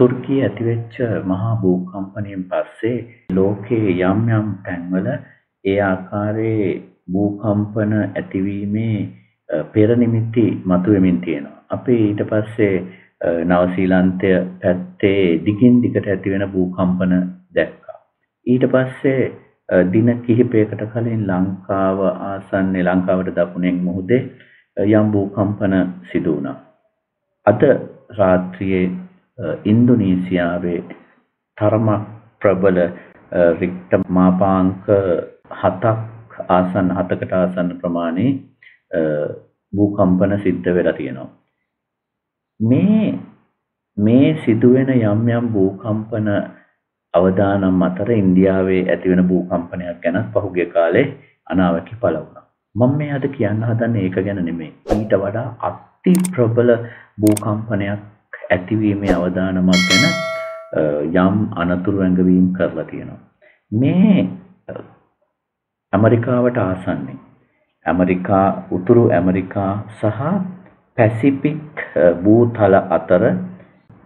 තුර්කියේ ඇතිවෙච්ච මහා භූකම්පනයෙන් පස්සේ ලෝකයේ යම් යම් තැන්වල ඒ ආකාරයේ භූකම්පන ඇතිවීමේ පෙර නිමිති මතුවෙමින් තියෙනවා. අපි ඊට පස්සේ නවසීලන්තය පැත්තේ දිගින් දිගට ඇතිවෙන භූකම්පන දැක්කා. ඊට පස්සේ දින කිහිපයකට කලින් ලංකාව ආසන්නයේ ලංකාවට දකුණෙන් මුහුදේ යම් භූකම්පන සිදු වුණා. අද රාත්‍රියේ ඉන්දුනීසියාවේ තරමක් ප්‍රබල රික්ටර් මාපාංක 7ක් ආසන්න 7කට ආසන්න ප්‍රමාණයේ භූකම්පන සිද්ධ වෙලා තියෙනවා. මේ මේ සිදුවෙන යම් යම් භූකම්පන අවදානම් අතර ඉන්දියාවේ ඇතිවෙන භූකම්පනයක් ගැන පහුගිය කාලේ අනාවකි පළ වුණා. මම මේ අද කියන්න හදන්නේ ඒක ගැන නෙමෙයි. ඊට වඩා අති ප්‍රබල භූකම්පනයක් ඇතිවීමේ අවදානමක් ගැන යම් අනතුරු ඇඟවීම් කරලා තියෙනවා. මේ ඇමරිකාවට ආසන්නේ ඇමරිකා උතුරු ඇමරිකා සහ පැසිෆික් භූතල අතර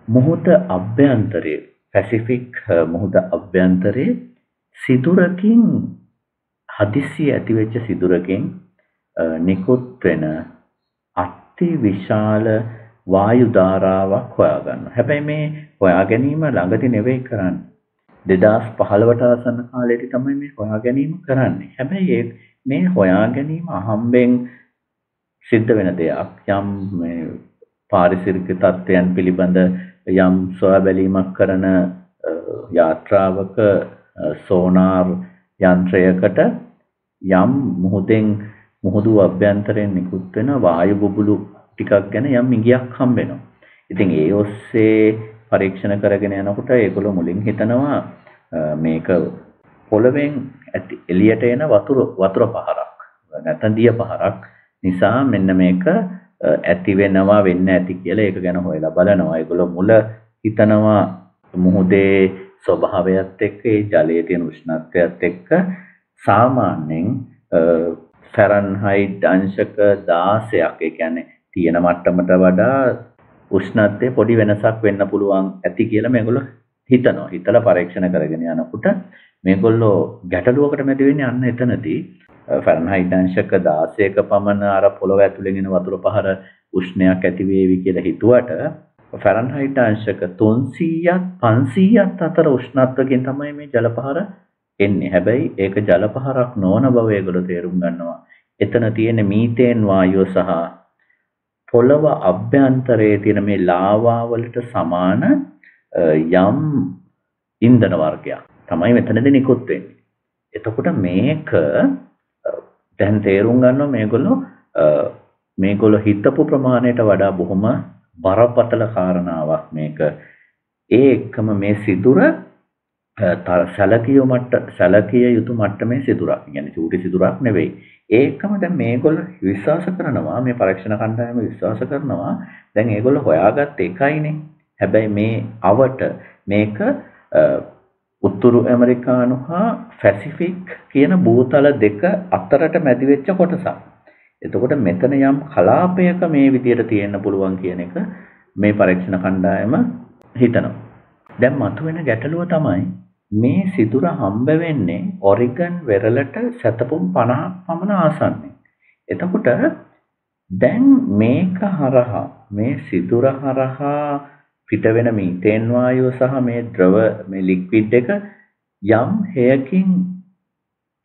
මුහුද අභ්‍යන්තරයේ පැසිෆික් මුහුද අභ්‍යන්තරයේ සිදුරකින් හදිස්සි ඇතිවෙච්ච සිදුරකින් නිකුත් වෙන අති විශාල වායු ධාරාවක් හොයාගන්න. හැබැයි මේ හොයා ගැනීම ළඟදී නෙවෙයි කරන්නේ. 2015ට ආසන්න කාලෙදී තමයි මේ හොයා ගැනීම කරන්නේ. හැබැයි මේ හොයා ගැනීම අහම්බෙන් සිද්ධ වෙන දෙයක්. යම් මේ පාරිසරික තත්ත්වයන් පිළිබඳ යම් සොයා බැලීමක් කරන යාත්‍රාවක සෝනාර් යන්ත්‍රයකට යම් මුහුදෙන් මුහුදු අභ්‍යන්තරයෙන් නිකුත් වෙන වායු බුබුලු ටිකක් ගැන යම් ඉඟියක් හම්බ වෙනවා. ඉතින් ඒ ඔස්සේ පරීක්ෂණ කරගෙන යනකොට ඒගොල්ලෝ මුලින් හිතනවා මේක පොළවෙන් එළියට එන වතුර වතුර පහරක් නැත්නම් දිය පහරක් නිසා මෙන්න මේක ඇති වෙනවා වෙන්න ඇති කියලා ඒක ගැන හොයලා බලනවා. ඒගොල්ලෝ මුල හිතනවා මුහුදේ ස්වභාවයත් එක්ක ඒ ජලයේ තියෙන උෂ්ණත්වයත් එක්ක සාමාන්‍යයෙන් ෆැරන්හයිට් අංශක 16ක් ඒ කියන්නේ තියෙන මට්ටමට වඩා උෂ්ණත්වයේ පොඩි වෙනසක් වෙන්න පුළුවන් ඇති කියලා මේගොල්ලෝ හිතනවා. හිතලා පරීක්ෂණ කරගෙන යනකොට මේගොල්ලෝ ගැටලුවකට මැදි වෙන්නේ අන්න එතනදී ෆැරන්හයිට් අංශක 16ක පමණ අර පොළොව ඇතුලෙන් එන වතුර පහර උෂ්ණයක් ඇති වේවි කියලා හිතුවට ෆැරන්හයිට් අංශක 300ත් 500ත් අතර උෂ්ණත්වකින් තමයි මේ ජල පහර එන්නේ. හැබැයි ඒක ජල පහරක් නොවන බව ඒගොල්ලෝ තේරුම් ගන්නවා. එතන තියෙන මීතේන් වායුව සහ පොළව අභ්‍යන්තරයේ තියෙන මේ ලාවා වලට සමාන යම් ඉන්ධන වර්ගයක් තමයි මෙතනදී නිකුත් වෙන්නේ. එතකොට මේක දැන් තේරුම් ගන්නවා මේගොල්ලෝ මේගොල්ලෝ හිතපු ප්‍රමාණයට වඩා බොහොම බරපතල කාරණාවක් මේක. ඒ එක්කම මේ සිදුර සැලකිය මට්ට සැලකිය යුතු මට්ටමේ සිදුරක්. කියන්නේ චූටි සිදුරක් නෙවෙයි. ඒකම දැන් මේගොල්ලෝ විශ්වාස කරනවා මේ පරීක්ෂණ කණ්ඩායම විශ්වාස කරනවා දැන් ඒගොල්ලෝ හොයාගත්ත එකයිනේ. හැබැයි මේ අවට මේක උතුරු ඇමරිකානු හා පැසිෆික් කියන භූතල දෙක අතරට මැදි වෙච්ච කොටසක්. එතකොට මෙතන යම් කලාපයක මේ විදියට තියෙන්න පුළුවන් කියන එක මේ පරීක්ෂණ කණ්ඩායම හිතනවා. දැන් මතුවෙන ගැටලුව තමයි මේ සිදුර හම්බ වෙන්නේ ඔරිගන් වෙරළට සැතපුම් 50ක් පමණ ආසන්නයෙන්. එතකොට දැන් මේක හරහා මේ සිදුර හරහා පිට වෙන මීතේන් වායුව සහ මේ ද්‍රව මේ ලික්විඩ් එක යම් හේයකින්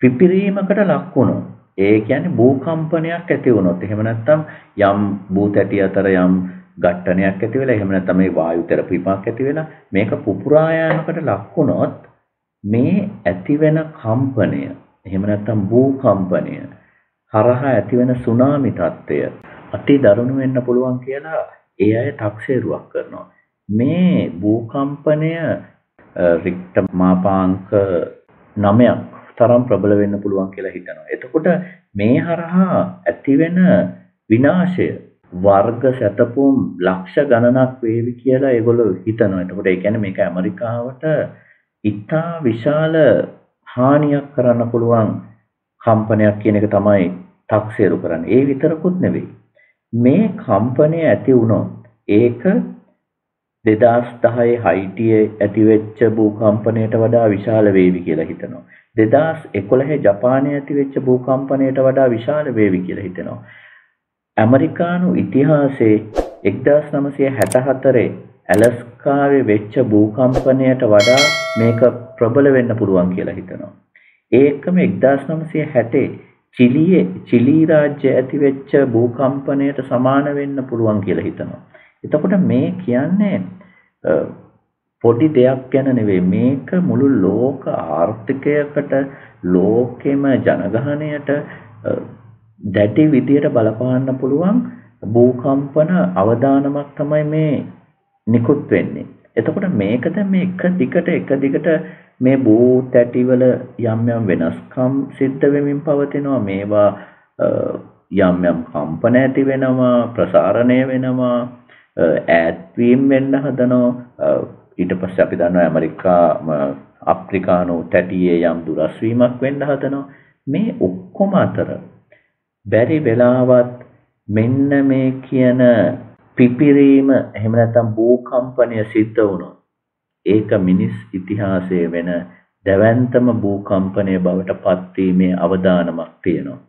පිපිරීමකට ලක් වුණොත් ඒ කියන්නේ භූකම්පනයක් ඇති වුණොත් එහෙම නැත්නම් යම් භූතැටි අතර යම් ඝට්ටනයක් ඇති වෙලා එහෙම නැත්නම් මේ වායු තෙරපීමක් ඇති වෙලා මේක පුපුරා යෑමකට ලක් වුණොත් මේ ඇතිවෙන කම්පනය එහෙම නැත්නම් භූකම්පනය හරහා ඇතිවෙන සුනාමි තත්ත්වය අති දරුණු වෙන්න පුළුවන් කියලා ඒ අය තක්සේරුවක් කරනවා. මේ භූකම්පනය රික්ටර් මාපාංක 9ක් තරම් ප්‍රබල වෙන්න පුළුවන් කියලා හිතනවා. එතකොට මේ හරහා ඇතිවෙන විනාශය වර්ග සැතපුම් ලක්ෂ ගණනක් වේවි කියලා ඒගොල්ලෝ හිතනවා. එතකොට ඒ කියන්නේ මේක ඇමරිකාවට ඉතා විශාල හානියක් කරන්න පුළුවන් කම්පනයක් කියන එක තමයි තක්සේරු කරන්නේ. ඒ විතරකුත් නෙවෙයි. මේ කම්පනය ඇති වුණොත් ඒක 2010 හයිටියේ ඇතිවෙච්ච භූකම්පනයට වඩා විශාල වේවි කියලා හිතනවා. 2011 ජපානයේ ඇතිවෙච්ච භූකම්පනයට වඩා විශාල වේවි කියලා හිතනවා. ඇමරිකානු ඉතිහාසයේ 1964 ඇලස්කාවේ වෙච්ච භූකම්පනයට වඩා මේක ප්‍රබල වෙන්න පුළුවන් කියලා හිතනවා. ඒකම 1960 චිලියේ චිලි රාජ්‍ය ඇතිවෙච්ච භූකම්පනයට සමාන වෙන්න පුළුවන් කියලා හිතනවා. එතකොට මේ කියන්නේ පොඩි දෙයක් ගැන නෙවෙයි මේක මුළු ලෝක ආර්ථිකයකට ලෝකෙම ජනගහනයට දැඩි විදියට බලපාන්න පුළුවන් භූකම්පන අවදානමක් තමයි මේ නිකුත් වෙන්නේ. එතකොට මේකද මේ එක දිගට එක දිගට මේ භූ තැටිවල යම් යම් වෙනස්කම් සිද්ධ වෙමින් පවතිනවා. මේවා යම් යම් කම්පන ඇති වෙනවා, ප්‍රසාරණය වෙනවා, ඈත්වීම් වෙන්න හදනවා. ඊට පස්සේ අපි දන්නවා ඇමරිකා අප්‍රිකානු තැටියේ යම් දුරස් වීමක් වෙන්න හදනවා. මේ ඔක්කොම අතර බැරි වෙලාවත් මෙන්න මේ කියන පිපිරීම එහෙම නැත්නම් භූකම්පනය සිද්ධ වුණොත් ඒක මිනිස් ඉතිහාසයේ වෙන දැවැන්තම භූකම්පනය බවට පත්වීමේ අවදානමක් තියෙනවා.